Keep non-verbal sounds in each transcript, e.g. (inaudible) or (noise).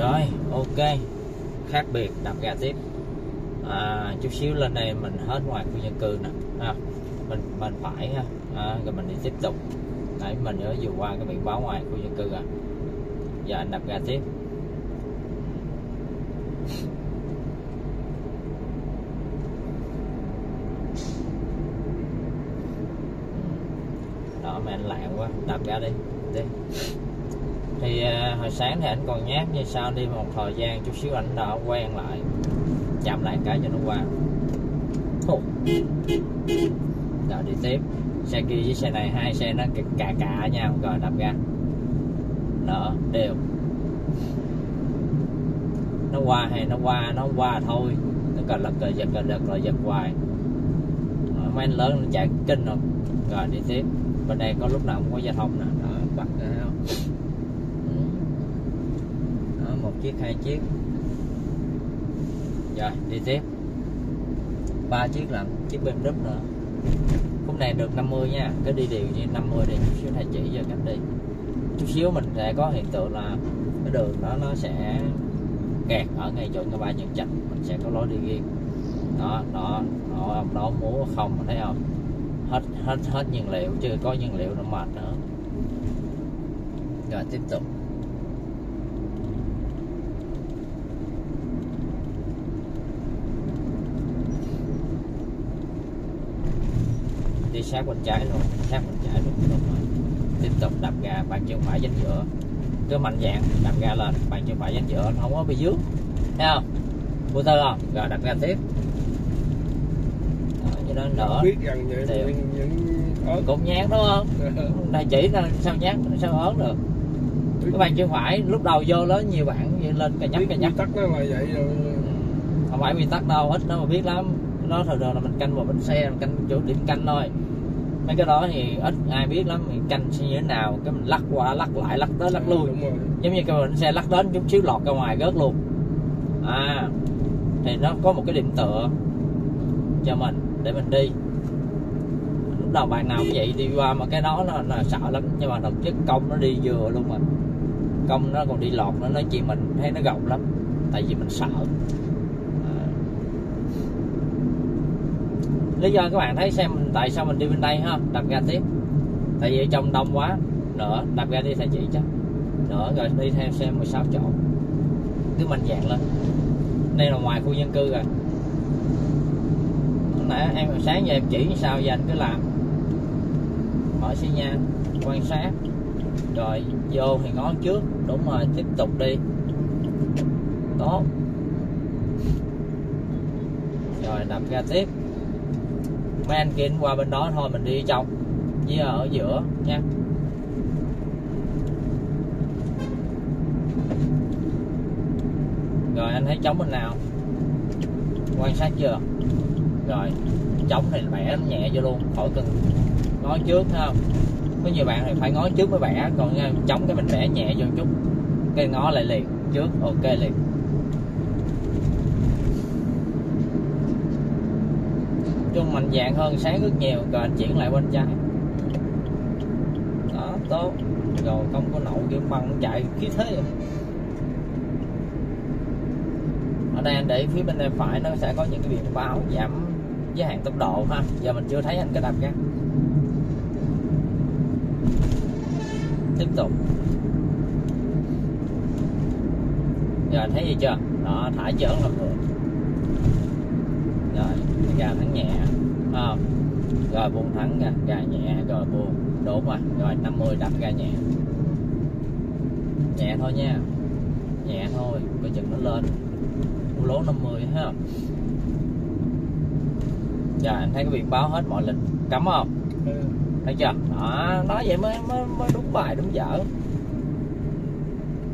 rồi ok. Khác biệt đạp ga tiếp. À, chút xíu lên đây mình hết ngoài khu dân cư nè. À, mình mình phải ha. À, rồi mình đi tiếp tục. Nãy mình ở vừa qua cái biển báo ngoài khu dân cư à. Giờ anh đạp ga tiếp. Đó mà anh lạng quá. Đạp ga đi đi thì à, hồi sáng thì anh còn nhát nhưng sau đi một thời gian chút xíu anh đã quen lại chạm lại cái cho nó qua. Ồ. rồi đi tiếp. Xe kia với xe này hai xe nó cà cà, cà nhau rồi đập ra. đó đều. Nó qua hay nó qua nó qua thôi. Nó cần lật rồi giật rồi lật rồi giật hoài. Mấy anh lớn nó chạy kinh rồi. Rồi đi tiếp. Bên đây có lúc nào cũng có giao thông nè. Đó bắt ra thấy không Ừ. đó, một chiếc, hai chiếc. Rồi, đi tiếp. Ba chiếc là chiếc bên đúp nữa. Khúc này được 50 nha, cứ đi đều như 50 đi, chút xíu thầy chỉ cho cách đi. Chút xíu mình sẽ có hiện tượng là cái đường đó nó sẽ kẹt ở ngay chỗ ngã ba nhận trạch mình sẽ có lối đi riêng. Đó đó đó đó, múa không, thấy không? Hết hết hết nhiên liệu, chưa có nhiên liệu nó mệt nữa. Rồi, tiếp tục. Sát bên trái luôn sát bên trái luôn. Rồi. Tiếp tục đạp ga bàn chân phải dánh giữa. Cứ mạnh dạng đạp ga lên bàn chân phải dánh giữa không có bị dướng. Thấy không? Vô tư không? Rồi đạp ga tiếp. Đó, như đó nữa biết rằng những những cũng nhát đúng không? (laughs) Này chỉ là sao nhát sao ớn được? Cái bàn chân phải lúc đầu vô đó nhiều bạn vậy lên cà nhắc cà nhắc. tắc nó là vậy rồi. Không phải quy tắc đâu ít nó mà biết lắm. Nó thường thường là mình canh vào bánh xe mình canh chỗ điểm canh thôi mấy cái đó thì ít ai biết lắm mình canh như thế nào cái mình lắc qua lắc lại lắc tới lắc lui. Giống như cái bánh xe lắc đến chút xíu lọt ra ngoài rớt luôn. À thì nó có một cái điểm tựa cho mình để mình đi. Lúc đầu bạn nào cũng vậy đi qua mà cái đó nó là sợ lắm nhưng mà thực chất công nó đi vừa luôn mà. Công nó còn đi lọt nó nói chuyện mình thấy nó gọng lắm tại vì mình sợ à lý do các bạn thấy xem tại sao mình đi bên đây ha đạp ga tiếp. Tại vì trong đông quá nữa đạp ga đi thầy chỉ chứ. Nữa rồi đi theo xe 16 chỗ. Cứ mạnh dạng lên. Đây là ngoài khu dân cư rồi. Nãy em sáng giờ em chỉ sao giờ anh cứ làm. Mở xi nhan, quan sát. Rồi vô thì ngó trước. Đúng rồi, tiếp tục đi. Tốt. Rồi đập ga tiếp mấy anh kia qua bên đó thôi, mình đi trong với ở giữa nha. Rồi, anh thấy trống bên nào? Quan sát chưa? Rồi trống thì bẻ nó nhẹ vô luôn, khỏi cần ngó trước, thấy không? Có nhiều bạn thì phải ngó trước mới bẻ, còn trống cái mình bẻ nhẹ vô chút, cái ngó lại liền, trước, ok liền chung mạnh dạng hơn sáng rất nhiều, rồi anh chuyển lại bên trái. Đó, tốt. Rồi không có nậu kiểu băng nó chạy khí thế ở đây anh để phía bên tay phải nó sẽ có những cái biển báo giảm giới hạn tốc độ ha. Giờ mình chưa thấy anh cái đạp ga tiếp tục. Giờ thấy gì chưa? Đó, thả chởn là được. Rồi gà thắng nhẹ à, rồi buông thắng gà gà nhẹ rồi buông. Đúng rồi rồi 50 đạp ga nhẹ. Nhẹ thôi nha. Nhẹ thôi coi chừng nó lên. Lố 50 thấy không giờ anh thấy cái biển báo hết mọi lịch. Cấm không? Ừ. thấy chưa? Đó nói vậy mới mới, mới đúng bài đúng dở.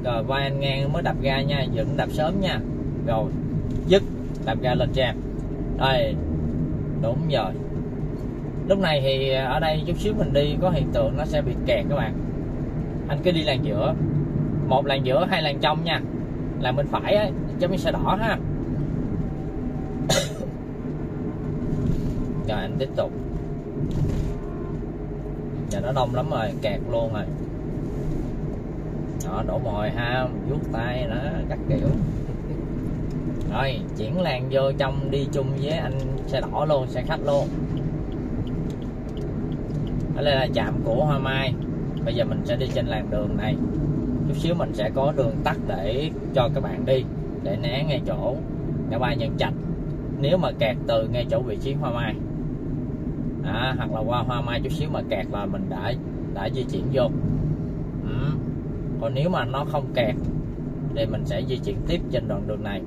Rồi vai anh ngang mới đạp ga nha dựng đạp sớm nha. Rồi dứt đạp ga lên trang đây đúng rồi. Lúc này thì à, ở đây chút xíu mình đi có hiện tượng nó sẽ bị kẹt các bạn. Anh cứ đi làn giữa. Một làn giữa hai làn trong nha. Làn bên phải ấy, giống như xe đỏ ha. (coughs) Rồi anh tiếp tục. Giờ nó đông lắm rồi kẹt luôn rồi. Đó đổ mồi ha vuốt tay đó các kiểu rồi chuyển làng vô trong đi chung với anh xe đỏ luôn xe khách luôn. Ở đây là trạm của hoa mai. Bây giờ mình sẽ đi trên làn đường này. Chút xíu mình sẽ có đường tắt để cho các bạn đi để né ngay chỗ ngã ba nhân trạch nếu mà kẹt từ ngay chỗ vị trí hoa mai. À, hoặc là qua hoa mai chút xíu mà kẹt là mình đã đã di chuyển vô. Ừ. còn nếu mà nó không kẹt thì mình sẽ di chuyển tiếp trên đoạn đường này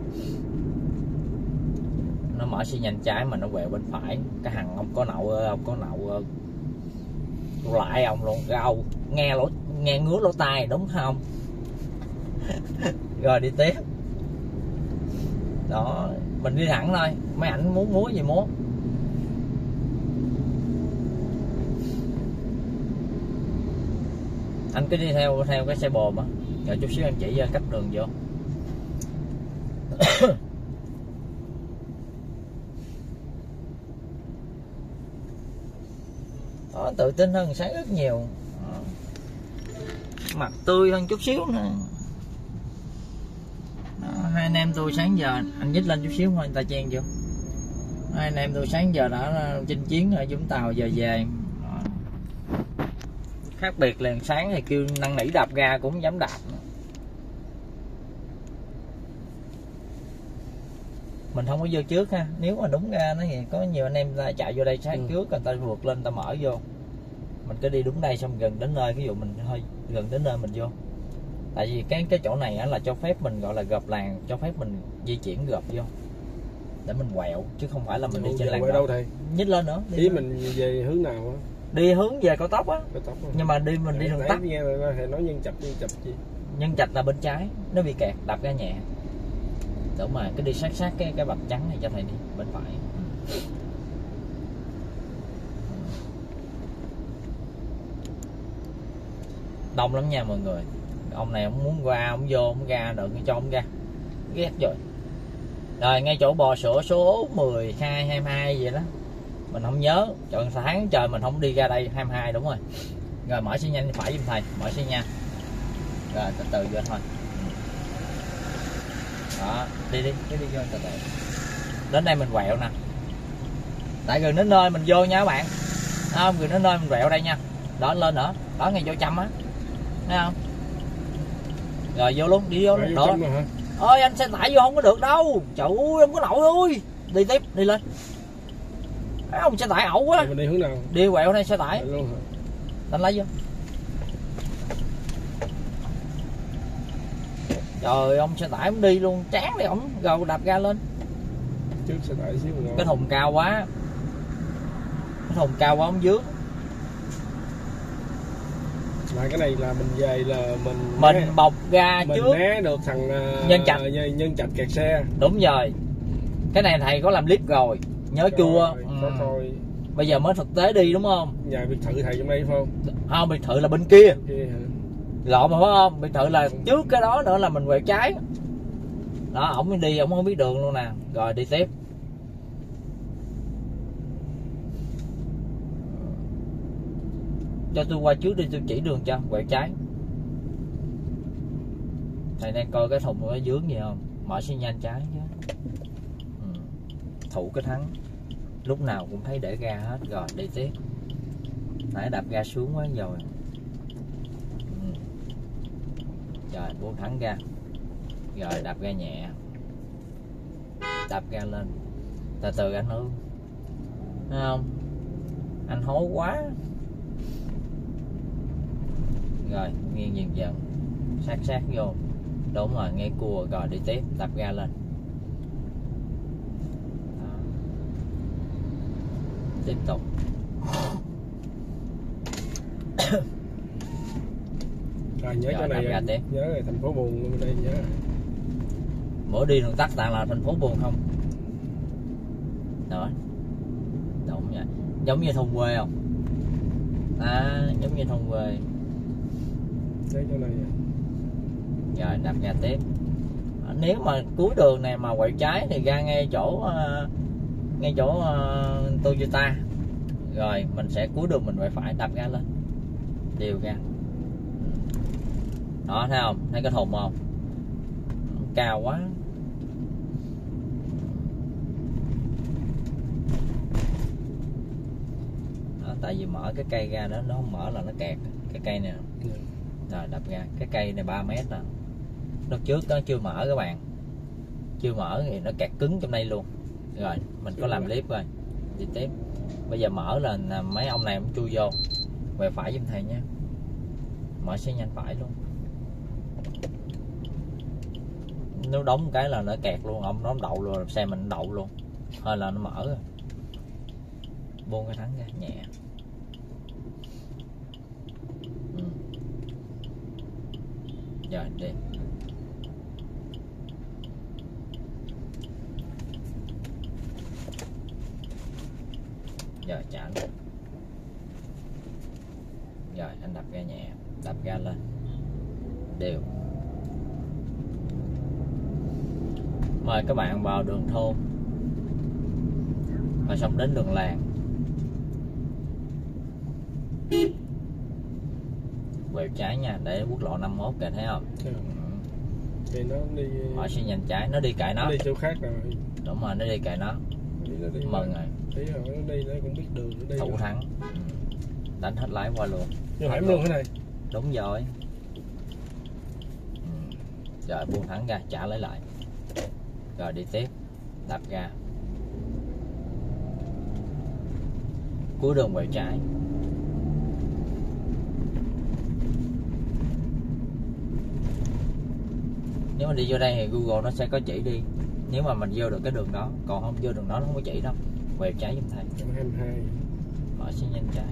nó mở xi nhanh trái mà nó quẹo bên phải. Cái hàng ông có nậu, ông có nậu ờ, lại ông luôn. Gâu nghe lỗ, nghe ngứa lỗ tai, đúng không? (laughs) Rồi đi tiếp. Đó, mình đi thẳng thôi. Mấy ảnh muốn múa gì múa. Anh cứ đi theo theo cái xe bò mà. Rồi chút xíu em chỉ ra cách đường vô. (coughs) đó tự tin hơn sáng rất nhiều mặt tươi hơn chút xíu nữa đó, hai anh em tôi sáng giờ anh nhích lên chút xíu thôi anh ta chen chưa hai anh em tôi sáng giờ đã ờ, chinh chiến ở Vũng Tàu giờ về đó. khác biệt là sáng thì kêu năn nỉ đạp ga cũng dám đạp nữa. Mình không có vô trước ha. Nếu mà đúng ra nó thì có nhiều anh em ta chạy vô đây sáng Ừ. trước người ta vượt lên ta mở vô. Mình cứ đi đúng đây xong gần đến nơi ví dụ mình hơi gần đến nơi mình vô. Tại vì cái cái chỗ này á là cho phép mình gọi là gập làng cho phép mình di chuyển gập vô. Để mình quẹo chứ không phải là mình đi trên làng đâu thầy? Nhích lên nữa đi, ý lên. mình về hướng nào á? Đi hướng về cao tốc á. Nhưng mà đi mình đi đường tắt. nghe là thầy nói nhân chập nhân chập gì nhân trạch là bên trái nó bị kẹt đạp ga nhẹ đúng mà cứ đi sát sát cái cái bạch trắng này cho thầy đi, bên phải. Đông lắm nha mọi người. Ông này ông muốn qua, ông vô, ông ra đừng cho ông ra. Ghét rồi. Rồi, ngay chỗ bò sữa số 12 22 vậy đó. Mình không nhớ. Chọn tháng trời mình không đi ra đây 22 đúng rồi. Rồi, mở xe nhanh, phải giùm thầy. Mở xe nha rồi, từ từ vô thôi đó đi đi cứ đi vô từ từ đến đây mình quẹo nè. Tại gần đến nơi mình vô nha các bạn. Thấy không? Gần đến nơi mình quẹo đây nha. Đó lên nữa. Đó ngay chỗ chăm á. Thấy không? Rồi vô luôn đi vô luôn. Đó. ơi anh xe tải vô không có được đâu. Trời ơi không có nổi ơi đi tiếp đi lên. Thấy không? Xe tải ẩu quá. Đi hướng nào? Đi quẹo đây xe tải. Đánh lấy vô trời ông xe tải ông đi luôn chán đi ổng gầu đạp ga lên. Trước sẽ tải xíu rồi cái thùng cao quá. Cái thùng cao quá ông dướng. Mà cái này là mình về là mình mình né, bọc ga mình trước. né được thằng à, Nhân Trạch. nhân, nhân trạch kẹt xe. Đúng rồi. Cái này thầy có làm clip rồi nhớ chưa? Rồi, có ừ. coi bây giờ mới thực tế đi đúng không? Nhà biệt thự thầy trong đây phải không? Không biệt thự là bên kia. Kia hả lộn mà phải không? Biệt thự là trước cái đó nữa là mình quẹo trái. Đó, ổng đi, ổng không biết đường luôn nè. Rồi, đi tiếp. Cho tôi qua trước đi, tôi chỉ đường cho quẹo trái. Thầy đang coi cái thùng nó dướng gì không? Mở xi nhanh trái chứ. Ừ. thủ cái thắng. Lúc nào cũng thấy để ga hết. Rồi, đi tiếp. Nãy đạp ga xuống quá rồi ừ rồi, buông thắng ra. Rồi đạp ga nhẹ. Đạp ga lên. Từ từ anh ơi thấy không? Anh hối quá. Rồi, nghiêng dần dần. Sát sát vô. Đúng rồi, nghe cua rồi đi tiếp. Đạp ga lên. Đó. tiếp tục rồi nhớ chỗ này tiếp. nhớ rồi thành phố buồn luôn đây nhớ mỗi đi đường tắt toàn là thành phố buồn không? Đó đúng vậy. Giống như thôn quê không? À giống như thôn quê. Nhớ chỗ này. Rồi đạp ga tiếp. À, nếu mà cuối đường này mà quẹo trái thì ra ngay chỗ ờ, ngay chỗ ờ, Toyota. Rồi mình sẽ cuối đường mình quẹo phải đạp ga lên. Đều ra đó thấy không? Thấy cái thùng không? Cao quá. Đó, tại vì mở cái cây ra đó nó không mở là nó kẹt. Cái cây này. Dạ. rồi đập ra. Cái cây này 3 mét nè lúc trước nó chưa mở các bạn. Chưa mở thì nó kẹt cứng trong đây luôn. Rồi mình có làm clip rồi đi tiếp. Bây giờ mở là mấy ông này cũng chui vô. Về phải giùm thầy nhé mở xe nhanh phải luôn nếu đóng cái là nó kẹt luôn, ông nó đậu luôn xe mình đậu luôn. Hơi là nó mở rồi. Buông cái thắng ra, nhẹ. Ừ. rồi, đi. Giờ trả luôn rồi, anh đập ga nhẹ, đập ga lên. Đều. Mời các bạn vào đường thôn và xong đến đường làng. Quẹo trái nha để quốc lộ 51 kìa thấy không? Ừ. thì nó đi hỏi xe nhanh trái nó đi cạnh nó. Nó đi chỗ khác rồi. Đúng rồi nó đi cạnh nó. Đi nó đi. Mừng rồi. Tí rồi nó đi nó cũng biết đường nó đi thủ rồi. thắng. Ừ. đánh hết lái qua luôn. Nhưng hẻm luôn cái này. Đúng rồi. Ừ. rồi buông thẳng ra trả lấy lại rồi đi tiếp. Đạp ga. Cuối đường quẹo trái. Nếu mà đi vô đây thì Google nó sẽ có chỉ đi. Nếu mà mình vô được cái đường đó còn không vô đường đó nó không có chỉ đâu. Quẹo trái giùm thầy. Hẻm 22 mở xi nhanh trái.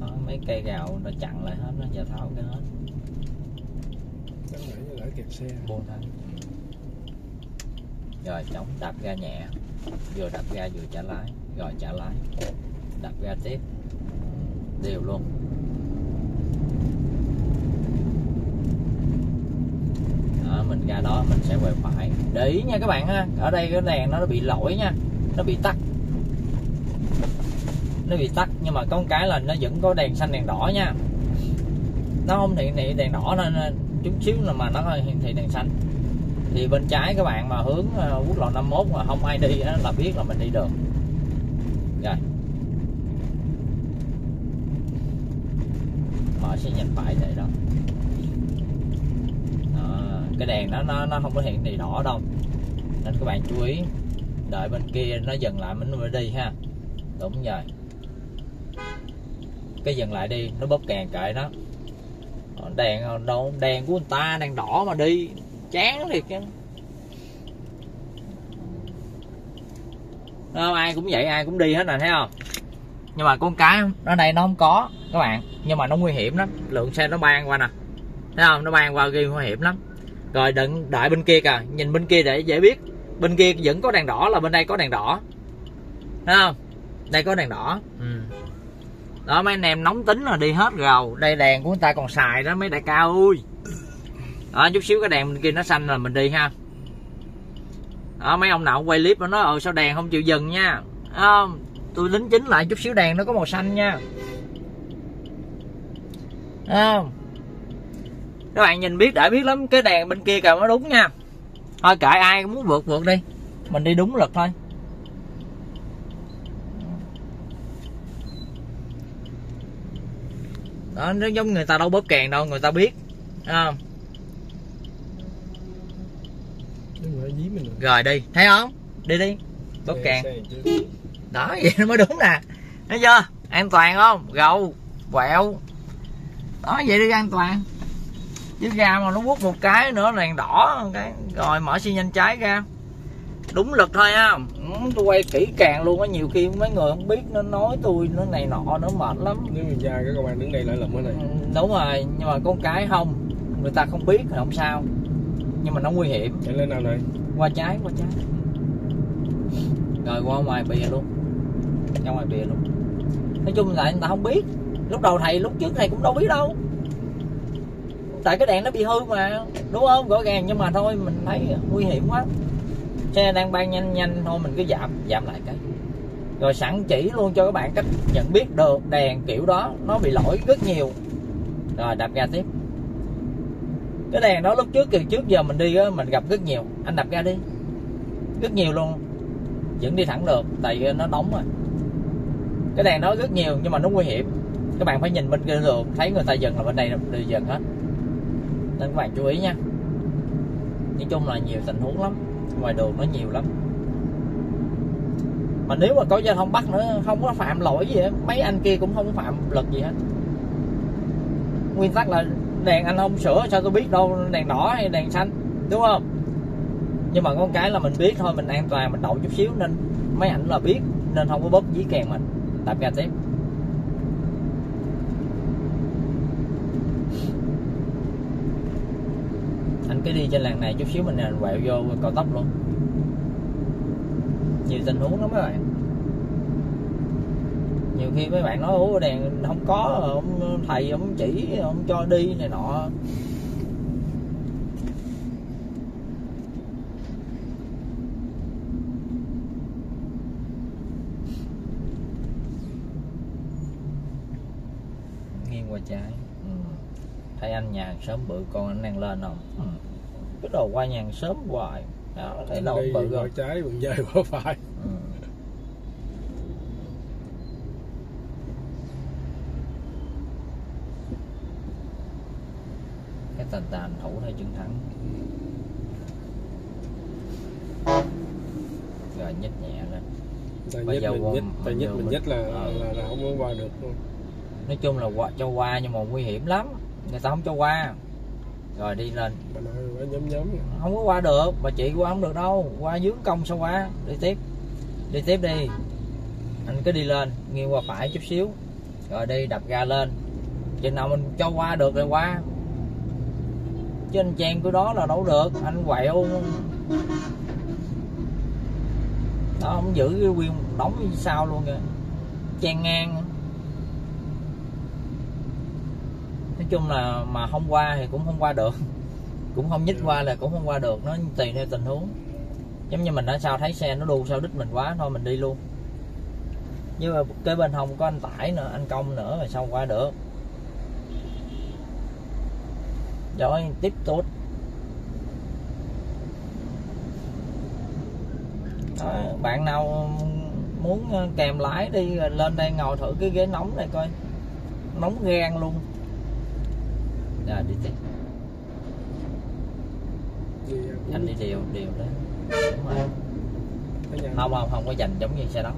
Đó, mấy cây gạo nó chặn lại hết nó giờ tháo cái hết. Đáng lẽ nó đã kẹt xe buông thắng rồi chống đạp ga nhẹ. Vừa đạp ga vừa trả lái. Rồi trả lái. Đạp ga tiếp. Đều luôn. Đó, mình ra đó mình sẽ về phải. Để ý nha các bạn ha. Ở đây cái đèn nó bị lỗi nha. Nó bị tắt. Nó bị tắt nhưng mà có một cái là nó vẫn có đèn xanh đèn đỏ nha. Nó không hiển thị đèn đỏ nên chút xíu là mà nó hiển thị đèn xanh thì bên trái các bạn mà hướng ờ, quốc lộ 51 mà không ai đi á, là biết là mình đi đường. Rồi. Mở xe nhanh phải để đó. À, cái đèn nó nó nó không có hiện đèn đỏ đâu. Nên các bạn chú ý đợi bên kia nó dừng lại mình mới đi ha. Đúng rồi. Cái dừng lại đi nó bóp kèn kệ nó. Đèn ờ, đâu đèn của người ta đèn đỏ mà đi chán thiệt chứ Đâu, ai cũng vậy ai cũng đi hết nè thấy không? Nhưng mà con cái ở đây nó không có các bạn. Nhưng mà nó nguy hiểm lắm. Lượng xe nó ban qua nè. Thấy không? Nó ban qua ghi nguy hiểm lắm. Rồi đừng đợi bên kia kìa. Nhìn bên kia để dễ biết. Bên kia vẫn có đèn đỏ là bên đây có đèn đỏ. Thấy không? Đây có đèn đỏ. Ừ. đó mấy anh em nóng tính là đi hết rồi đây đèn của người ta còn xài đó mấy đại ca ơi đó chút xíu cái đèn bên kia nó xanh là mình đi ha. Đó mấy ông nào quay clip nó nói ờ sao đèn không chịu dừng nha? À, tôi lính chính lại chút xíu đèn nó có màu xanh nha. À, không? Các bạn nhìn biết đã biết lắm cái đèn bên kia kìa nó đúng nha. Thôi kệ ai cũng muốn vượt vượt đi. Mình đi đúng lực thôi. Đó nó giống người ta đâu bóp kèn đâu người ta biết. Không? à mà dí mình rồi. Đi thấy không? Đi đi bóp chứ. đó (laughs) vậy nó mới đúng nè. Thấy chưa? An toàn không? Gầu quẹo. Đó vậy đi an toàn. Chứ ra mà nó quất một cái nữa đèn đỏ cái rồi mở xi nhanh trái ra. Đúng lực thôi ha ừ, tôi quay kỹ càng luôn á nhiều khi mấy người không biết nó nói tôi nó này nọ nó mệt lắm. Nếu mình ra các bạn đứng đây lại lầm cái này. Ừ, đúng rồi nhưng mà con cái không người ta không biết thì không sao. Nhưng mà nó nguy hiểm. Chạy lên nào này qua trái qua trái. Rồi qua ngoài bìa luôn. Ra ngoài bìa luôn. Nói chung là người ta không biết. Lúc đầu thầy, lúc trước thầy cũng đâu biết đâu. Tại cái đèn nó bị hư mà, đúng không? Rõ ràng, nhưng mà thôi, mình thấy nguy hiểm quá. Xe đang ban nhanh nhanh. Thôi, mình cứ giảm giảm lại cái. Rồi sẵn chỉ luôn cho các bạn cách nhận biết được đèn kiểu đó, nó bị lỗi rất nhiều. Rồi, đạp ga tiếp cái đèn đó lúc trước từ trước giờ mình đi á, mình gặp rất nhiều. Anh đập ra đi. Rất nhiều luôn. Vẫn đi thẳng được, tại vì nó nóng rồi. Cái đèn đó rất nhiều, nhưng mà nó nguy hiểm. Các bạn phải nhìn bên kia đường thấy người ta dừng là bên đây đi dừng hết. Nên các bạn chú ý nha. Nói chung là nhiều tình huống lắm. Ngoài đường nó nhiều lắm. Mà nếu mà có giao thông bắt nữa, không có phạm lỗi gì hết. Mấy anh kia cũng không phạm luật gì hết. Nguyên tắc là đèn anh không sửa, sao tôi biết đâu, đèn đỏ hay đèn xanh, đúng không? Nhưng mà con cái là mình biết thôi, mình an toàn, mình đậu chút xíu nên mấy ảnh là biết, nên không có bóp dí kèn mình. Đạp ga tiếp anh cứ đi trên làng này chút xíu mình quẹo vô cao tốc luôn. Nhiều tình huống lắm mấy bạn nhiều khi mấy bạn nói ủa đèn không có ông thầy ông chỉ ông cho đi này nọ. Nghiêng qua trái. Ừ. thấy anh nhà sớm bự con anh đang lên không? Ừ. cái đồ qua nhà sớm hoài. Đó thấy đâu bự rồi trái quần dời qua phải tàn tàn thủ theo chân thắng? Rồi nhích nhẹ lên tại Bây nhất giờ mình nhất tại nhất mình nhất là, ờ. là là không có qua được luôn. Nói chung là qua, cho qua nhưng mà nguy hiểm lắm. Người ta không cho qua. Rồi đi lên. Nhóm nhóm không có qua được bà chị qua không được đâu. Qua dướng công sao qua? Đi tiếp. Đi tiếp đi. Anh cứ đi lên nghiêng qua phải chút xíu. Rồi đi đập ga lên. Chừng nào mình cho qua được rồi qua chứ anh chen của đó là đâu được. Anh quẹo. Đó, không giữ cái quyền đóng như sao luôn kìa. Chen ngang. Nói chung là mà không qua thì cũng không qua được. Cũng không nhích qua là cũng không qua được. Nó tùy theo tình huống. Giống như mình đã sao thấy xe nó đu sao đít mình quá, thôi mình đi luôn. Nhưng mà cái bên hông có anh tải nữa, anh công nữa rồi sao qua được. Rồi tiếp tục Đó, bạn nào muốn ờ, kèm lái đi rồi lên đây ngồi thử cái ghế nóng này coi. Nóng gan luôn. Rồi đi tiếp. Đi anh đi đấy đúng rồi. Thấy nhà không không không có dành giống như xe đó.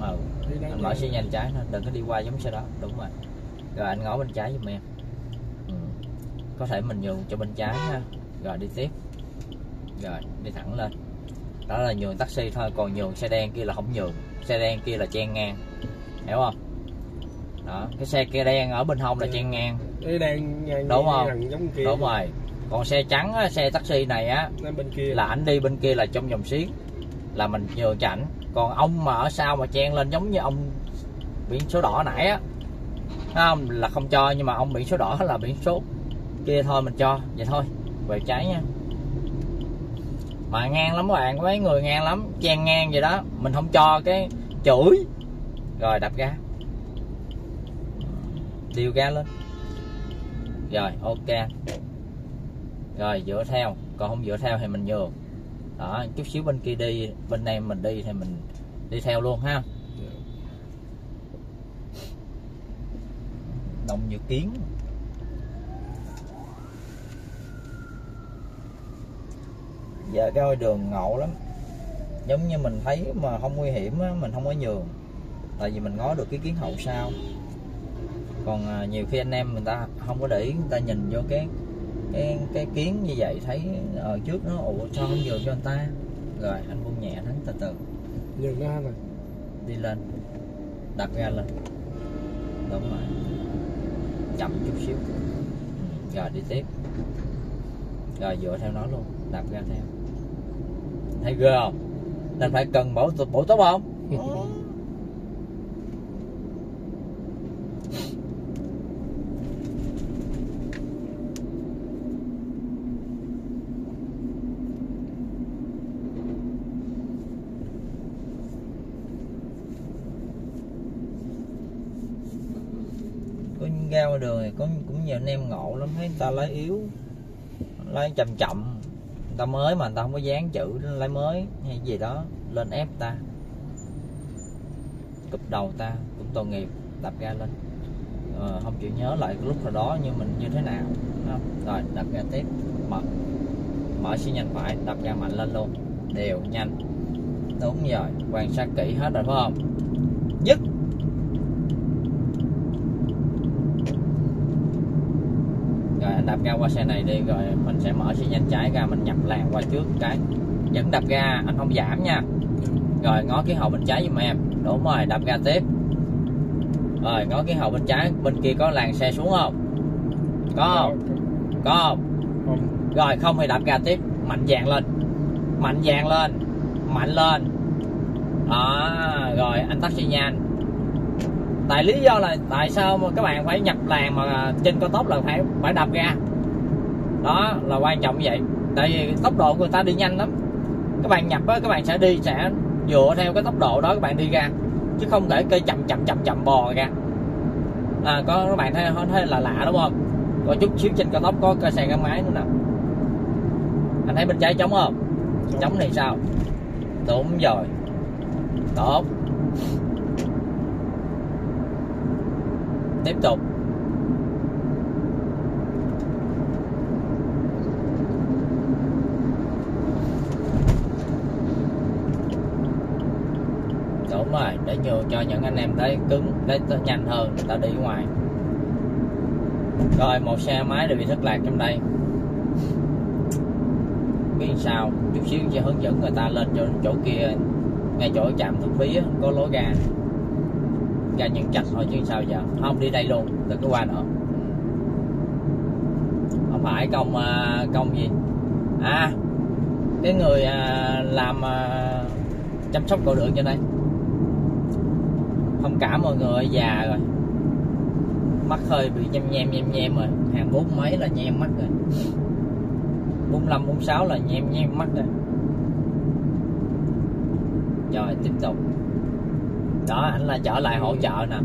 Ừ đi anh mở xi nhanh trái đừng có đi qua giống xe đó. Đúng rồi. Rồi anh ngó bên trái giùm em. Có thể mình nhường cho bên trái ha rồi đi tiếp. Rồi đi thẳng lên. Đó là nhường taxi thôi còn nhường xe đen kia là không nhường. Xe đen kia là chen ngang. Hiểu không? Đó cái xe kia đen ở bên hông là chen ngang. Ngang Đúng không? giống kia. Đúng rồi. Còn xe trắng á, xe taxi này á bên kia. là ảnh đi bên kia là trong dòng xiết là mình nhường cho ảnh. Còn ông mà ở sau mà chen lên giống như ông biển số đỏ nãy á. Không? Là không cho nhưng mà ông biển số đỏ là biển số kia thôi mình cho, vậy thôi về trái nha. Mà ngang lắm các bạn, có mấy người ngang lắm, chen ngang vậy đó, mình không cho cái chửi. Rồi, đập ga. Điều ga lên. Rồi, ok. Rồi, dựa theo, còn không dựa theo thì mình nhường. Đó, chút xíu bên kia đi, bên này mình đi thì mình đi theo luôn ha. Động như kiến. Giờ cái ôi đường ngộ lắm. Giống như mình thấy mà không nguy hiểm á, mình không có nhường. Tại vì mình ngó được cái kiến hậu sau còn à, nhiều khi anh em người ta không có để ý người ta nhìn vô cái cái cái kiến như vậy thấy ở trước nó ủa sao không nhường cho anh ta? Rồi anh buông nhẹ thắng từ từ. Nhường nó này đi lên. Đặt ga lên. Đúng rồi. Chậm chút xíu. Rồi đi tiếp. Rồi dựa theo nó luôn đạp ga theo. Thấy ghê không? Nên phải cần bổ bổ tóc không? Ra ngoài đường này có cũng nhiều anh em ngộ lắm thấy người ta lấy yếu lái chậm chậm người ta mới mà người ta không có dán chữ lái mới hay gì đó lên ép ta. Cụp đầu ta cũng tội nghiệp đạp ga lên. Ờ, không chịu nhớ lại lúc nào đó như mình như thế nào. Không? rồi đạp ga tiếp. Mở. Mở xi nhanh phải đạp ga mạnh lên luôn. Đều nhanh. Đúng rồi quan sát kỹ hết rồi phải không? Dứt rồi anh đạp ga qua xe này đi rồi mình sẽ mở xi nhanh trái ra mình nhập làn qua trước cái vẫn đạp ga anh không giảm nha. Rồi ngó cái hậu bên trái giùm em. Đúng rồi đạp ga tiếp. Rồi ngó cái hậu bên trái bên kia có làn xe xuống không? Có không? có không? Rồi không thì đạp ga tiếp. Mạnh dạn lên. Mạnh dạn lên. Mạnh lên. Đó rồi anh tắt xi nhanh. Tại lý do là tại sao mà các bạn phải nhập làn mà trên cao tốc là phải phải đạp ga đó là quan trọng như vậy. Tại vì tốc độ của người ta đi nhanh lắm. Các bạn nhập á các bạn sẽ đi sẽ dựa theo cái tốc độ đó các bạn đi ra. Chứ không thể cây chậm chậm chậm chậm bò ra. À có các bạn thấy thấy là lạ đúng không? Có chút xíu trên cao tốc có cây xe gắn máy nữa nè. Anh thấy bên trái trống không? Trống. Này sao? Đúng rồi. Tốt. Tiếp tục đúng rồi để nhường cho những anh em thấy cứng để tới nhanh hơn người ta đi ngoài. Rồi một xe máy đều bị thất lạc trong đây. Biết sao? Chút xíu sẽ hướng dẫn người ta lên chỗ, chỗ kia ngay chỗ chạm thu phí có lối ga ra những chặt thôi chứ sao giờ? Không đi đây luôn đừng có qua nữa. Không phải công à, công gì? À cái người à, làm à, chăm sóc cầu đường trên đây thông cảm mọi người già rồi. Mắt hơi bị nhem nhem nhem nhem rồi. Hàng bốn mấy là nhem mắt rồi. 45 46 là nhem nhem mắt rồi. Rồi tiếp tục. Đó, anh là trở lại hỗ trợ nè.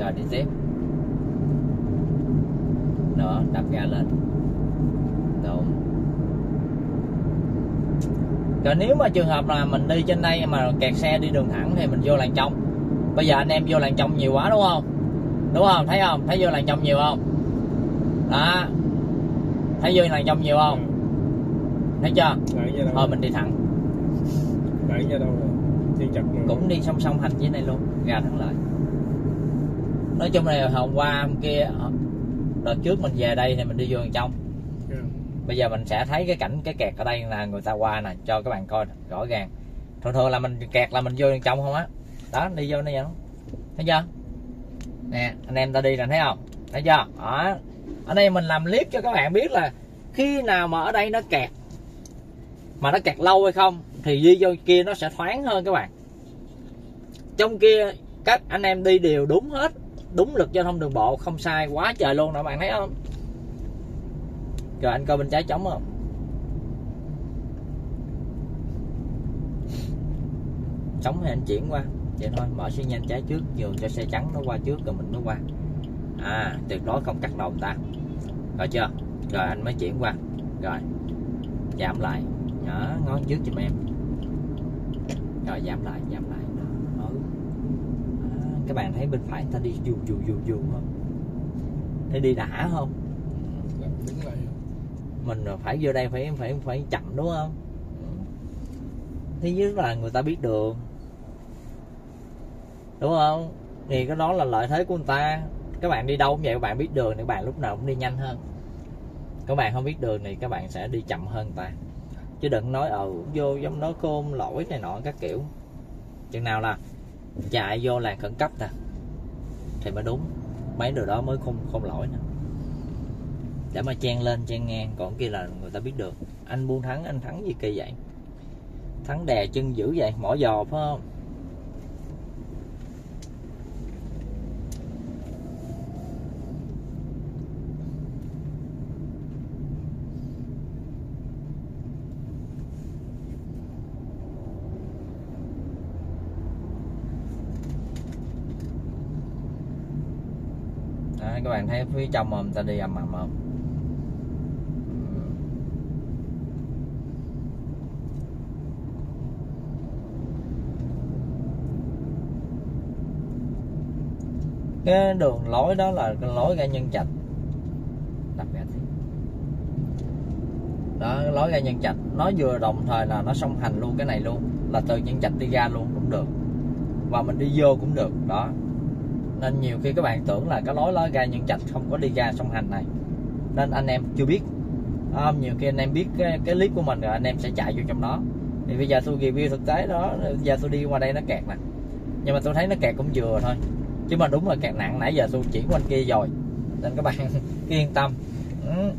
Rồi, đi tiếp. Nữa đạp ga lên đúng rồi nếu mà trường hợp là mình đi trên đây mà kẹt xe đi đường thẳng thì mình vô làn trong bây giờ anh em vô làn trong nhiều quá đúng không? Đúng không? Thấy không? Thấy vô làn trong nhiều không? Đó. Thấy vô làn trong nhiều không? Thấy chưa? Thôi mình đi thẳng. Đẩy ra đâu rồi? Chặt rồi cũng đi song song hành với này luôn. Gà thắng lợi. Nói chung là hôm qua hôm kia đợt trước mình về đây thì mình đi vô bên trong bây giờ mình sẽ thấy cái cảnh, cái kẹt ở đây là người ta qua nè, cho các bạn coi rõ ràng. Thường thường là mình, kẹt là mình vô bên trong không á. Đó, đi vô đây vậy. Đó thấy chưa? Nè, anh em ta đi là thấy không? Thấy chưa? Đó. Ở đây mình làm clip cho các bạn biết là khi nào mà ở đây nó kẹt, mà nó kẹt lâu hay không, thì đi vô kia nó sẽ thoáng hơn các bạn. Trong kia các anh em đi đều đúng hết, đúng lực giao thông đường bộ, không sai quá trời luôn nè bạn thấy không? Rồi anh coi bên trái trống không? Trống thì anh chuyển qua? Vậy thôi mở xi nhanh trái trước nhường cho xe trắng nó qua trước rồi mình nó qua. À tuyệt đối không cắt đầu ta. Rồi chưa? Rồi anh mới chuyển qua. Rồi. Giảm lại. Đó ngón trước giùm em. Rồi giảm lại giảm lại. Đó. Ừ. À, các bạn thấy bên phải ta đi dù dù dù dù không? Thấy đi đã không? Dạ, đúng rồi mình phải vô đây phải phải phải chậm, đúng không? Thứ nhất là người ta biết đường. Đúng không? Thì cái đó là lợi thế của người ta. Các bạn đi đâu cũng vậy, các bạn biết đường thì các bạn lúc nào cũng đi nhanh hơn. Các bạn không biết đường thì các bạn sẽ đi chậm hơn người ta. Chứ đừng nói ờ vô giống nói côn, lỗi này nọ các kiểu. Chừng nào là chạy vô làng khẩn cấp nè. Thì mới đúng. Mấy điều đó mới không không lỗi nè để mà chen lên chen ngang, còn kia là người ta biết được. Anh buôn thắng, anh thắng gì kỳ vậy? Thắng đè chân dữ vậy, mỏ giò phải không? Đấy, các bạn thấy phía trong mà người ta đi ầm ầm không cái đường lối đó là cái lối ra nhân trạch. Đặc biệt đó lối ra nhân trạch. Nó vừa đồng thời là nó song hành luôn cái này luôn. Là từ nhân trạch đi ra luôn cũng được. Và mình đi vô cũng được. Đó. Nên nhiều khi các bạn tưởng là cái lối lối ra nhân trạch không có đi ra song hành này. Nên anh em chưa biết. À, nhiều khi anh em biết cái, cái clip của mình rồi anh em sẽ chạy vô trong đó. Thì bây giờ tôi review thực tế đó. Giờ tôi đi qua đây nó kẹt nè. Nhưng mà tôi thấy nó kẹt cũng vừa thôi chứ mà đúng là kẹt nặng nãy giờ tôi chuyển qua kia rồi nên các bạn (laughs) yên tâm ừ.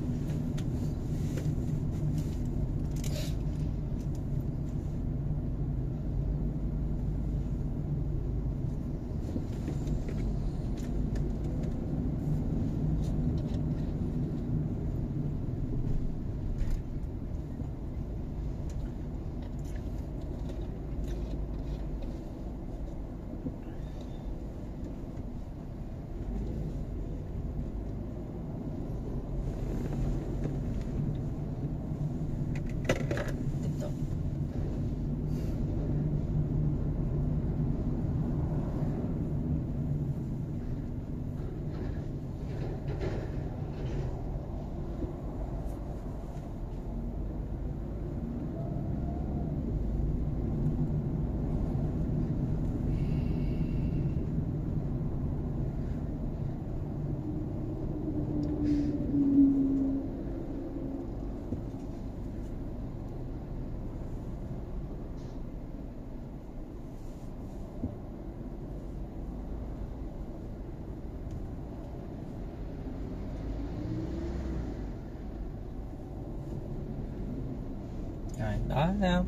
Đó thấy không?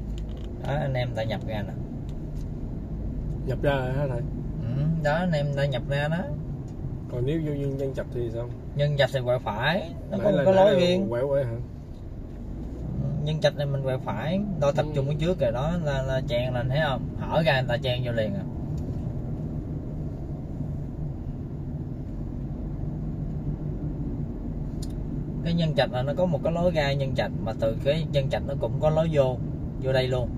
Đó anh em ta nhập ra nè. Nhập ra rồi hả thầy? Ừ, đó anh em ta nhập ra đó. Còn nếu vô nhân nhân chập thì sao? Nhân trạch thì quẹo phải nó Nãy có một là- cái nãy lối là riêng. quẹo quẹo hả? Nhân trạch này mình quẹo phải đo tập Ừ. trung ở trước rồi đó là, là chèn lên thấy không? Hở ra người ta chen vô liền à cái nhân trạch là nó có một cái lối ra nhân trạch mà từ cái nhân trạch nó cũng có lối vô vô đây luôn.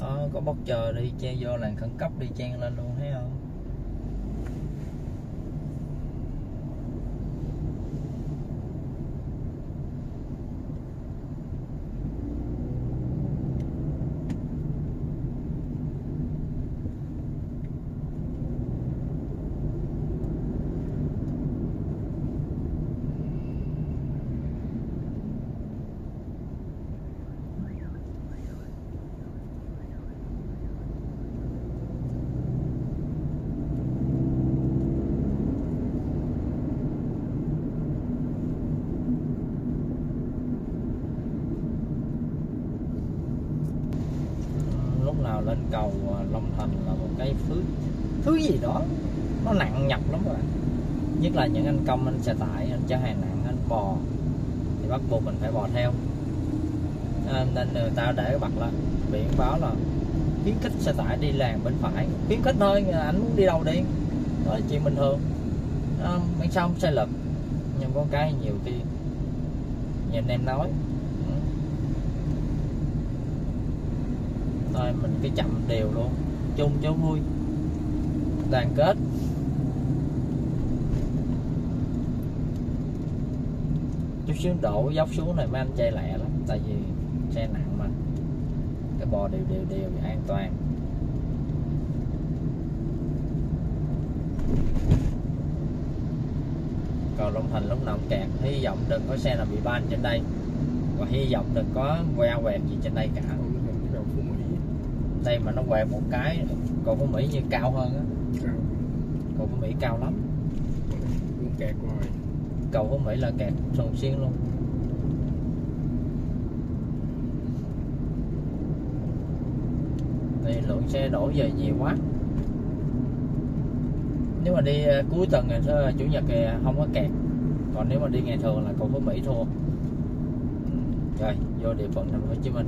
Đó, có bốc chờ đi che vô làn khẩn cấp đi chen lên luôn, thấy không lúc nào lên cầu à, Long Thành là một cái thứ thứ gì đó nó nặng nhọc lắm rồi nhất là những anh công anh xe tải anh chở hàng nặng anh bò. Thì bắt buộc mình phải bò theo. À, nên người ta để cái bật là biển báo là khuyến khích xe tải đi làng bên phải. Khuyến khích thôi anh muốn đi đâu đi. Đó là chuyện bình thường. À, bên sau không sai lầm nhưng có cái nhiều khi như anh em nói. Ừ. Thôi mình cứ chậm đều luôn. Chung cho vui. Đoàn kết. Chút xíu đổ dốc xuống này mấy anh chạy lẹ lắm tại vì xe nặng mà. Cái bò đều đều đều an toàn. Còn Long Thành lúc nào cũng kẹt hy vọng đừng có xe nào bị ban trên đây. Và hy vọng đừng có queo quẹt gì trên đây cả. Đây mà nó quẹt một cái cầu phú mỹ như cao hơn á. Cầu phú mỹ cao lắm. Kẹt cầu phú mỹ là kẹt thường xuyên luôn. Thì lượng xe đổ về nhiều quá. Nếu mà đi ờ, cuối tuần thì chủ nhật thì không có kẹt. Còn nếu mà đi ngày thường là cầu phú mỹ thua. Ừ, rồi, vô địa phận thành phố hồ chí minh.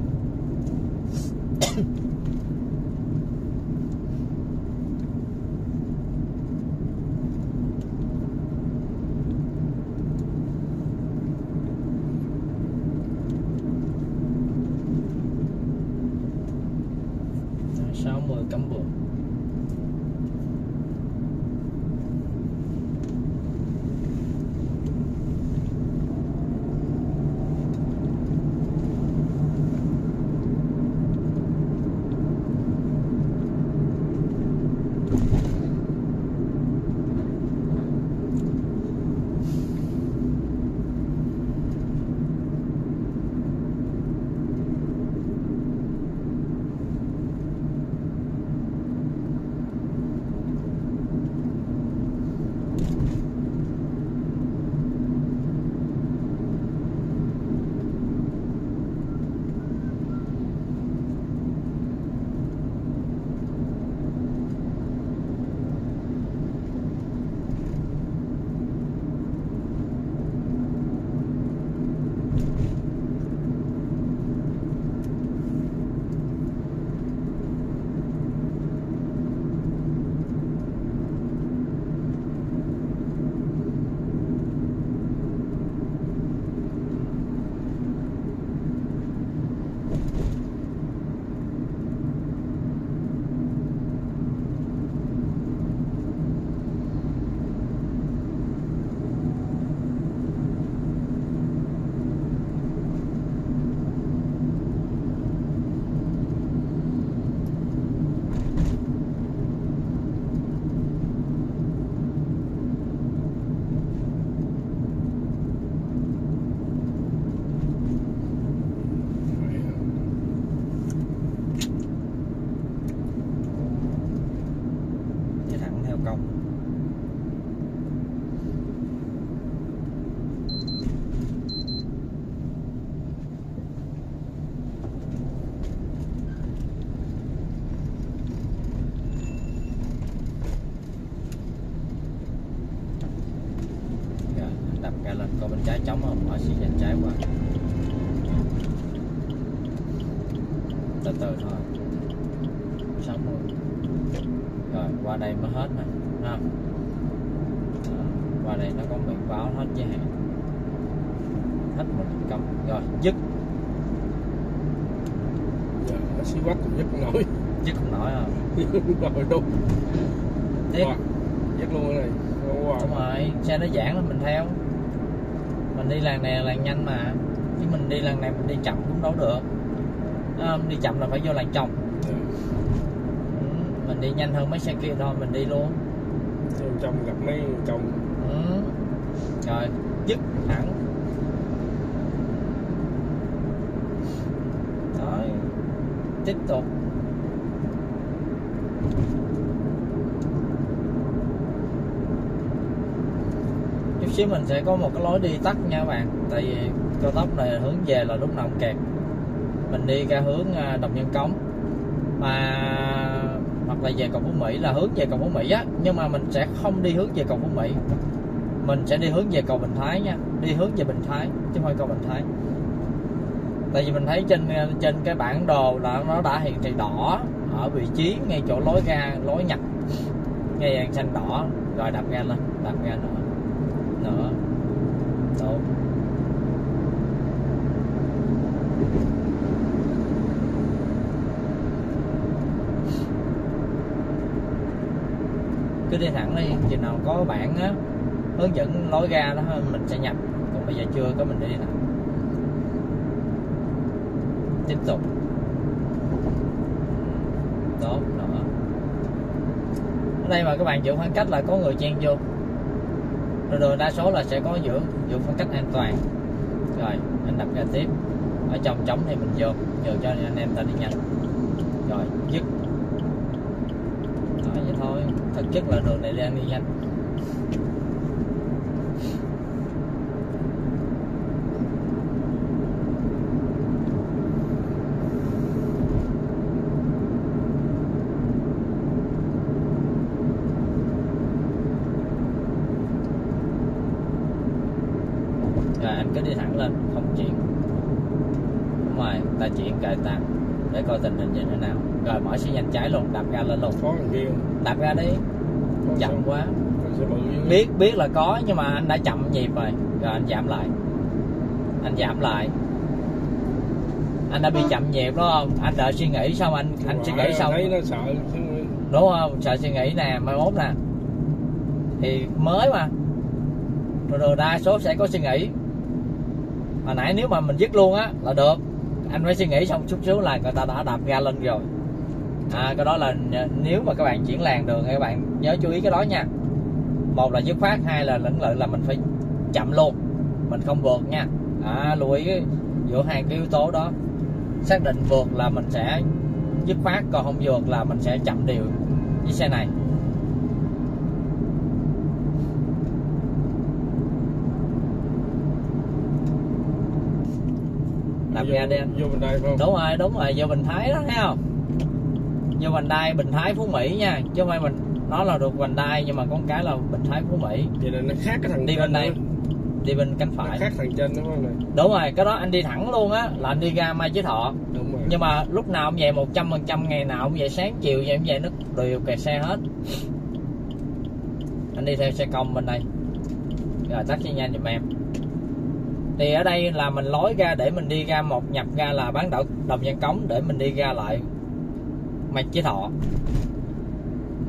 (laughs) rồi đúng tiếp dứt luôn cái này wow. đúng rồi xe nó giãn là mình theo. Mình đi làng này là làng nhanh mà. Chứ mình đi làng này mình đi chậm cũng đâu được. Không? đi chậm là phải vô làng trồng Dạ. ừ, mình đi nhanh hơn mấy xe kia thôi mình đi luôn. Trong trong gặp mấy trong ừ. rồi dứt thẳng rồi tiếp tục xíu mình sẽ có một cái lối đi tắt nha các bạn. Tại vì cao tốc này hướng về là lúc nào cũng kẹt. Mình đi ra hướng à, đồng nhân cống. Mà hoặc là về cầu phú mỹ là hướng về cầu phú mỹ á. Nhưng mà mình sẽ không đi hướng về cầu phú mỹ. Mình sẽ đi hướng về cầu bình thái nha. Đi hướng về bình thái, chứ không phải cầu bình thái. Tại vì mình thấy trên à, trên cái bản đồ là nó đã hiện thị đỏ ở vị trí ngay chỗ lối ra lối nhập. Ngay đèn xanh đỏ. Rồi đạp ga lên, đạp ga nữa nữa. Đúng cứ đi thẳng đi, chừng nào có bạn á, hướng dẫn lối ra đó, mình sẽ nhập. Còn bây giờ chưa, có mình đi thẳng tiếp tục. Tốt nữa ở đây mà các bạn giữ khoảng cách là có người chen vô rồi đường đa số là sẽ có giữ giữ khoảng cách an toàn. Rồi, anh đập ra tiếp. Ở trong trống thì mình vô, giờ cho anh em ta đi nhanh. Rồi, dứt. Nói vậy thôi. Thực chất là đường này đang đi nhanh rồi anh cứ đi thẳng lên không chuyển đúng rồi ta chuyển cài tạm để coi tình hình như thế nào. Rồi mở xi nhanh trái luôn đạp ga lên luôn. Có thằng kia đạp ga đi Có chậm sao? quá. Biết biết là có nhưng mà anh đã chậm nhịp rồi. Rồi anh giảm lại. Anh giảm lại. Anh đã bị chậm nhịp đúng không? Anh đợi suy nghĩ xong anh anh suy nghĩ xong. thấy nó sợ đúng không? Sợ suy nghĩ nè mai mốt nè. Thì mới mà. Rồi, rồi đa số sẽ có suy nghĩ. Hồi nãy nếu mà mình dứt luôn á là được anh phải suy nghĩ xong chút xíu là người ta đã đạp ga lên rồi. À cái đó là nếu mà các bạn chuyển làn đường thì các bạn nhớ chú ý cái đó nha. Một là dứt khoát hai là lẫn lợi là mình phải chậm luôn mình không vượt nha. À, lưu ý giữa hai cái yếu tố đó. Xác định vượt là mình sẽ dứt khoát còn không vượt là mình sẽ chậm điều với xe này. Đạp ga đi anh. Vô đây phải không? Đúng rồi đúng rồi vô bình thái đó thấy không? Vô vành đai bình thái phú mỹ nha. Chứ không phải mình nó là được vành đai nhưng mà con cái là bình thái phú mỹ. Vậy là nó khác cái thằng đi bên đây đi bên cánh Nó phải. khác thằng trên đúng không này? Đúng rồi cái đó anh đi thẳng luôn á là anh đi ra mai chí thọ. Đúng rồi. Nhưng mà lúc nào cũng vậy một trăm phần trăm ngày nào cũng vậy sáng chiều vậy cũng vậy nó đều kẹt xe hết. Anh đi theo xe công bên đây. Rồi tắt xe nhanh giùm em thì ở đây là mình lối ra để mình đi ra một nhập ra là bán đảo đồng văn cống để mình đi ra lại mạch chí thọ.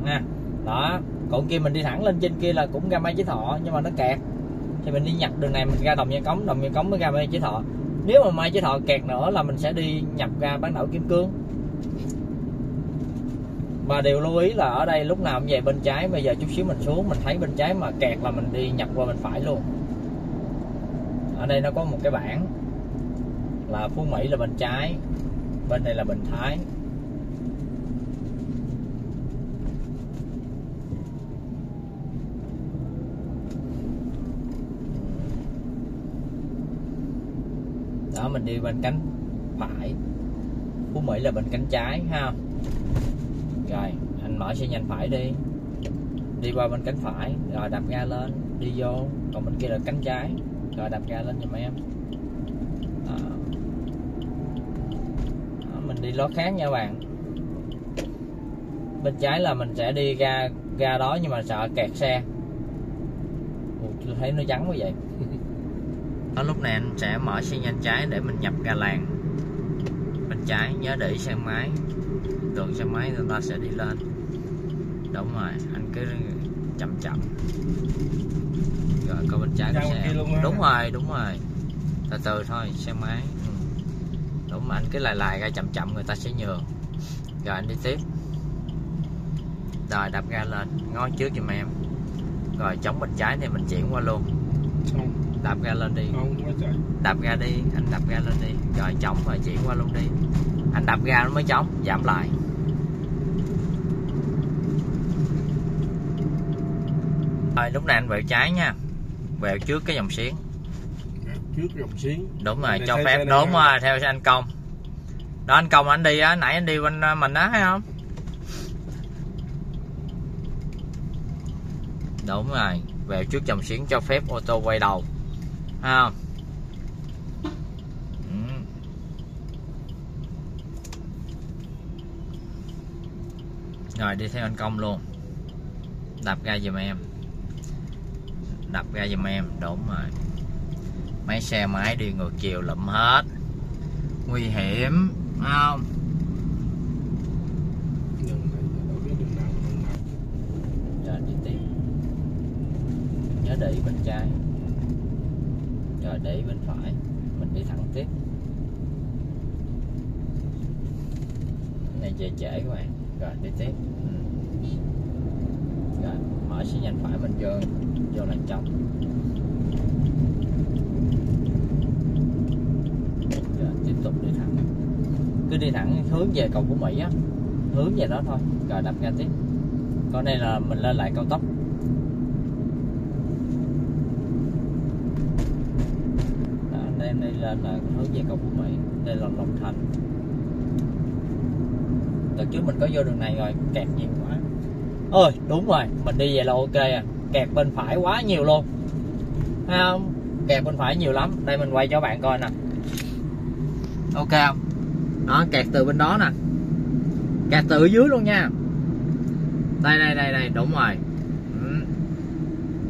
Nha, đó, còn kia mình đi thẳng lên trên kia là cũng ra mai chí thọ nhưng mà nó kẹt. Thì mình đi nhập đường này mình ra đồng văn cống, đồng văn cống mới ra mai chí thọ. Nếu mà mai chí thọ kẹt nữa là mình sẽ đi nhập ra bán đảo kim cương. Và điều lưu ý là ở đây lúc nào cũng về bên trái bây giờ chút xíu mình xuống, mình thấy bên trái mà kẹt là mình đi nhập qua bên phải luôn ở đây nó có một cái bảng là phú mỹ là bên trái, bên này là bình thái. Đó, mình đi bên cánh phải. Phú mỹ là bên cánh trái, ha. Rồi, anh mở xe nhanh phải đi. Đi qua bên cánh phải, rồi đạp ga lên, đi vô. Còn bên kia là cánh trái rồi đạp ga lên giùm em. Đó. Đó, mình đi lối khác nha bạn. Bên trái là mình sẽ đi ra ra đó nhưng mà sợ kẹt xe. Ủa, tôi thấy nó vắng quá vậy. (laughs) Đó lúc này anh sẽ mở xe nhanh trái để mình nhập ga làng. Bên trái nhớ để xe máy. Đường xe máy người ta sẽ đi lên. Đúng rồi anh cứ chậm chậm rồi có bên trái của xe. đúng rồi đúng rồi. Từ từ thôi xe máy. Ừ. đúng mà anh cứ lại lại ra chậm chậm người ta sẽ nhường. Rồi anh đi tiếp. Rồi đạp ga lên ngó trước giùm em. Rồi chống bên trái thì mình chuyển qua luôn. Không đạp ga lên đi. Không đạp ga đi anh đạp ga lên đi. Rồi chống rồi chuyển qua luôn đi. Anh đạp ga nó mới chống giảm lại. Rồi lúc này anh vẹo trái nha vẹo trước cái dòng xiến trước dòng xiến đúng rồi cho phép đúng rồi theo anh công. Đó anh công anh đi á nãy anh đi bên ờ, mình á thấy không? Đúng rồi vẹo trước dòng xiến cho phép ô tô quay đầu. Không? Ừ. rồi đi theo anh công luôn. Đạp ga giùm em đạp ga giùm em. Đúng rồi. Mấy xe máy đi ngược chiều lụm hết. Nguy hiểm phải không? Rồi đi nhớ để ý bên trái. Rồi để ý bên phải. Mình đi thẳng tiếp. Này trễ trễ các bạn. Rồi đi tiếp. Ừ. rồi mở xi nhanh phải mình vô vô là trong rồi tiếp tục đi thẳng. Cứ đi thẳng hướng về cầu của Mỹ á hướng về đó thôi rồi đạp ga tiếp. Còn đây là mình lên lại cao tốc. Đó, đây, đây lên là hướng về cầu của Mỹ. Đây là Long Thành. Đợt trước mình có vô đường này rồi kẹt nhiều quá. Ơi đúng rồi mình đi về là ok à kẹt bên phải quá nhiều luôn. Thấy không? Kẹt bên phải nhiều lắm. Đây mình quay cho bạn coi nè. Ok không? Đó kẹt từ bên đó nè. Kẹt từ dưới luôn nha. Đây đây đây đây. Đúng rồi. Ừ.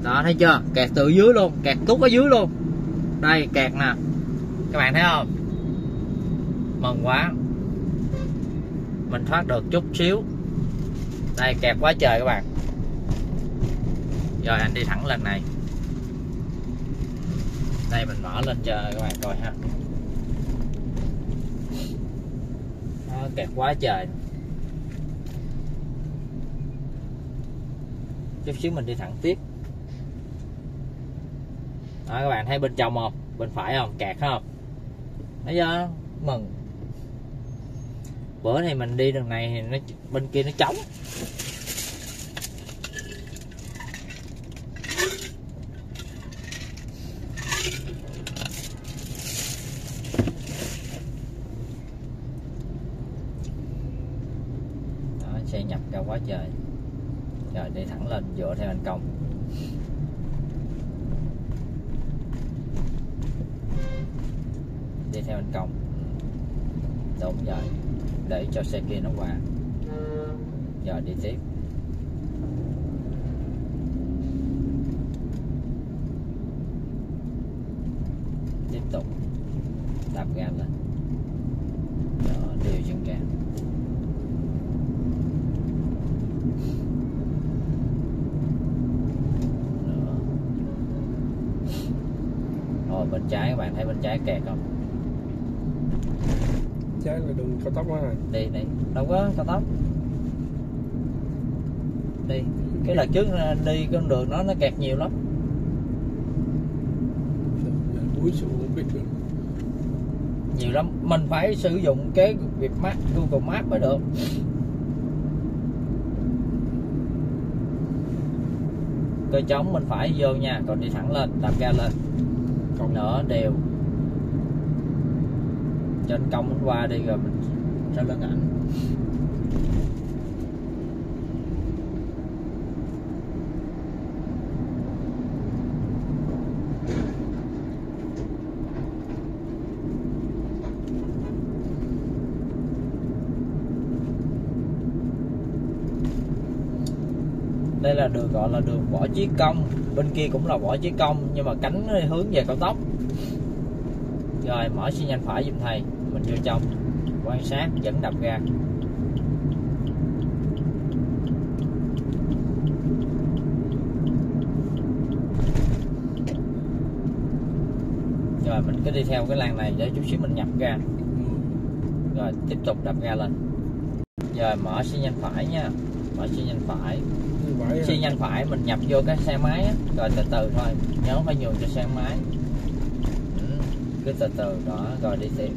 Đó, thấy chưa? Kẹt từ dưới luôn. Kẹt tút ở dưới luôn. Đây kẹt nè. Các bạn thấy không? Mừng quá. Mình thoát được chút xíu. Đây kẹt quá trời các bạn rồi anh đi thẳng lên này. Đây mình mở lên cho các bạn coi ha. Đó, kẹt quá trời. Chút xíu mình đi thẳng tiếp. Đó các bạn thấy bên trong không? Bên phải không? Kẹt không? Thấy chưa? Mừng. Bữa thì mình đi đường này thì nó bên kia nó trống đó, xe nhập ra quá trời rồi, đi thẳng lên, dựa theo anh công. Đi theo anh công. Đúng rồi, để cho xe kia nó qua. Giờ đi tiếp. Tiếp tục đạp ga lên đó, điều chân ga Đó. Rồi bên trái kẹt không? trái là đường cao tốc á đi đi. Đâu có cao tốc. Đi. Cái lần trước ờ, đi con đường đó nó kẹt nhiều lắm. Cuối xuống không biết được nhiều lắm. Mình phải sử dụng cái việc map Google Maps mới được. Cơ trống mình phải vô nha còn đi thẳng lên đạp ga lên. Còn nữa đều cho anh công mình qua đi rồi mình ra lưng ảnh đây là đường gọi là đường võ chí công. Bên kia cũng là võ chí công, nhưng mà cánh hướng về cao tốc. Rồi, mở xi nhanh phải giùm thầy mình vô trong. Quan sát dẫn đập ga rồi mình cứ đi theo cái làng này để chút xíu mình nhập ga rồi tiếp tục đập ga lên. Rồi mở xi nhanh phải nha. Mở xi nhanh phải. Xi nhanh phải mình nhập vô cái xe máy á, rồi từ từ thôi. Nhớ phải nhường cho xe máy. Ừ, cứ từ từ đó rồi đi tiếp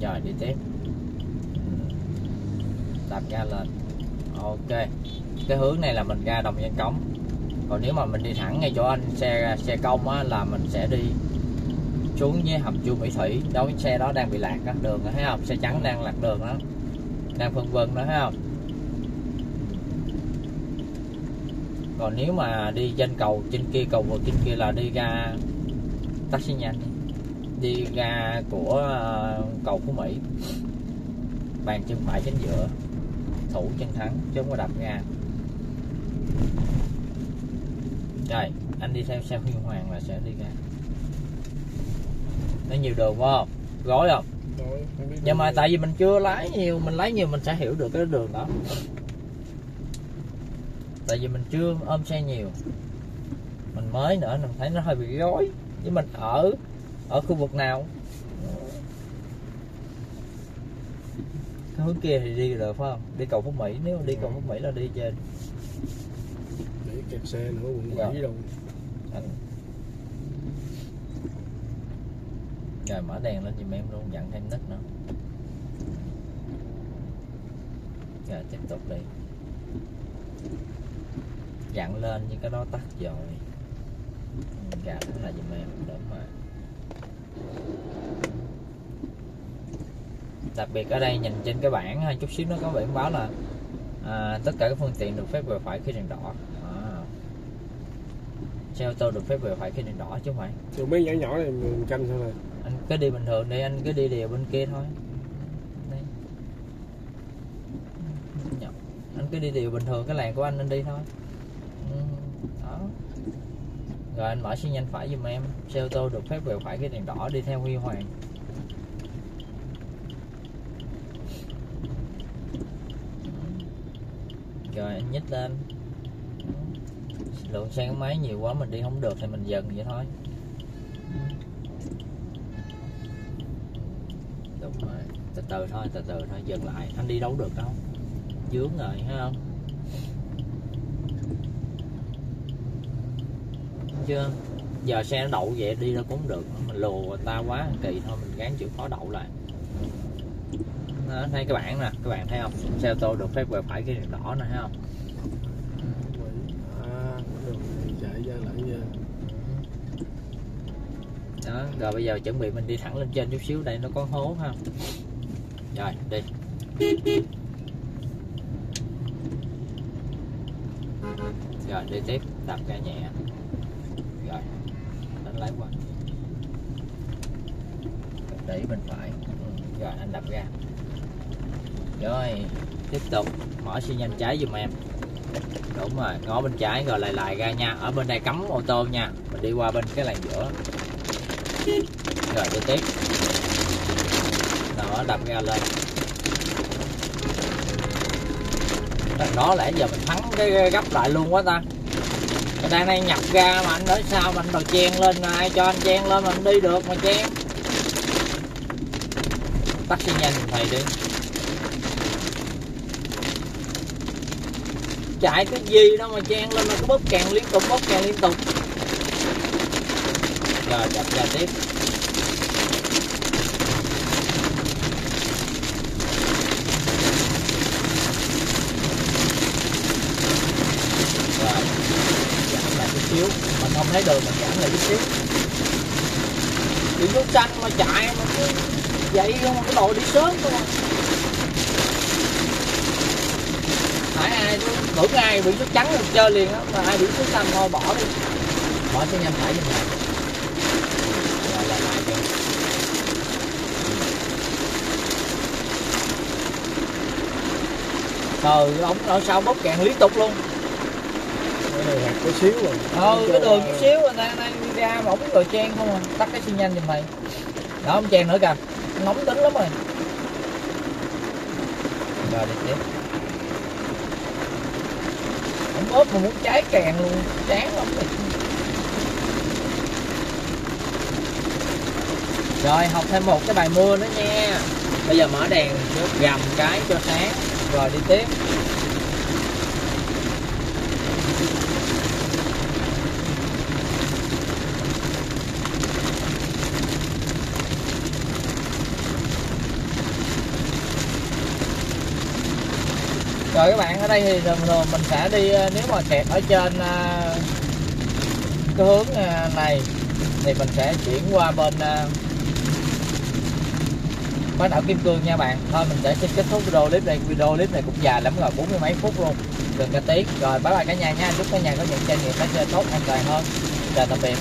rồi đi tiếp. Ừ. đạp ga lên. Ok. Cái hướng này là mình ra đồng nhân cống. Còn nếu mà mình đi thẳng ngay chỗ anh xe xe công á là mình sẽ đi xuống với hầm chu mỹ thủy. Đó cái xe đó đang bị lạc á đường đó, thấy không? Xe trắng đang lạc đường đó đang phân vân đó thấy không? Còn nếu mà đi trên cầu trên kia cầu vượt trên kia là đi ra taxi nhanh đi, ra của ờ, cầu phú mỹ. Bàn chân phải chính giữa thủ chân thắng chứ không có đạp ga rồi anh đi theo xe huy hoàng là sẽ đi ra. Nó nhiều đường phải không? Gói không? Rồi, nhưng mà tại vì mình chưa lái nhiều mình lái nhiều mình sẽ hiểu được cái đường đó. Tại vì mình chưa ôm xe nhiều. Mình mới nữa mình thấy nó hơi bị rối. Với mình ở ở khu vực nào? Cái hướng kia thì đi được phải không? Đi cầu phú mỹ nếu đi cầu phú mỹ là đi trên. Để kẹt xe nữa quận Dạ. đâu. Anh rồi mở đèn lên giùm em luôn dặn thêm nít nữa. Rồi tiếp tục đi. Dặn lên nhưng cái đó tắt rồi. Ừ, gà cũng là giùm em đỡ mà đặc biệt ở đây nhìn trên cái bảng chút xíu nó có biển báo là à, tất cả các phương tiện được phép về phải khi đèn đỏ. À. xe ô tô được phép về phải khi đèn đỏ chứ không phải. Rồi mấy nhỏ nhỏ này mình canh sao này anh cứ đi bình thường đi anh cứ đi đều bên kia thôi. Đây. Anh cứ đi đều bình thường cái làng của anh anh đi thôi rồi anh mở xi nhanh phải giùm em. Xe ô tô được phép về phải cái đèn đỏ đi theo huy hoàng. Rồi, anh nhích lên. Lượng xe máy nhiều quá mình đi không được thì mình dừng vậy thôi. Đúng rồi. Từ từ thôi, từ từ thôi, dừng lại. Anh đi đâu được đâu dướng rồi, thấy không? Chưa? Giờ xe nó đậu vậy đi đâu cũng được. Mình lùa người ta quá kỳ thôi mình gắng chịu khó đậu lại. Đó, thấy cái bảng nè các bạn thấy không? Xe ô tô được phép quẹo phải cái đèn đỏ nè thấy không? À đó rồi bây giờ chuẩn bị mình đi thẳng lên trên chút xíu đây nó có hố ha rồi đi. Rồi đi tiếp đạp ga nhẹ rồi. Anh lái qua. Để bên phải. Ừ, rồi anh đập ra. Rồi tiếp tục. Mở xi nhanh trái giùm em. Đúng rồi ngó bên trái rồi lại lại ra nha. Ở bên đây cấm ô tô nha. Mình đi qua bên cái làn giữa. Rồi đi tiếp. Đó đập ra lên. Đó lẽ giờ mình thắng cái gấp lại luôn quá ta. Người ta đang nhập ra mà anh nói sao mà anh đòi chen lên ai cho anh chen lên mà anh đi được mà chen. Taxi nhanh thầy đi. Chạy cái gì đâu mà chen lên mà cứ bóp kèn liên tục, bóp kèn liên tục. Rồi đạp ra tiếp rồi giảm lại chút xíu mình không thấy đường mình giảm lại chút xíu. Đi dấu xanh mà chạy mà cứ vậy không cái đội đi sớm không à. phải ai tưởng ai bị nước trắng được chơi liền á, mà ai bị nước xanh thôi, bỏ đi. Bỏ xe nhanh phải như này rồi lại lại cho trời ống ở sau bóp kẹn liên tục luôn này hạt có xíu rồi ừ cái đường chút xíu rồi đang đang đi ra mà ổng rồi chen không à? Tắt cái xi nhanh giùm mày. Đó không chen nữa kìa. Nóng tính lắm rồi. Rồi đi tiếp không bóp mà muốn cháy kèn luôn, chán lắm rồi. Rồi, học thêm một cái bài mưa nữa nha. Bây giờ mở đèn trước gầm cái cho sáng. Rồi, đi tiếp. Rồi các bạn, ở đây thì thường thường mình sẽ đi ờ, nếu mà kẹt ở trên ờ, cái hướng ờ, này, thì mình sẽ chuyển qua bên bán đảo Kim Cương nha bạn. Thôi, mình sẽ xin kết thúc video clip này. Video clip này cũng dài lắm rồi, bốn mươi mấy phút luôn. Gần cả tiếng rồi, bye bye cả nhà nha. Chúc cả nhà có những trải nghiệm lái chơi tốt an toàn hơn. Chào tạm biệt.